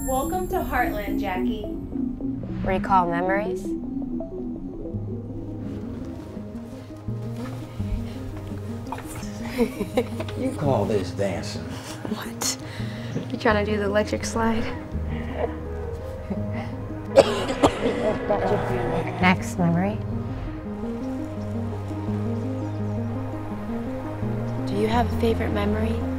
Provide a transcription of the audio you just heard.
Welcome to Heartland, Jackie. Recall memories? You call this dancing? What? You trying to do the electric slide? Next memory. Do you have a favorite memory?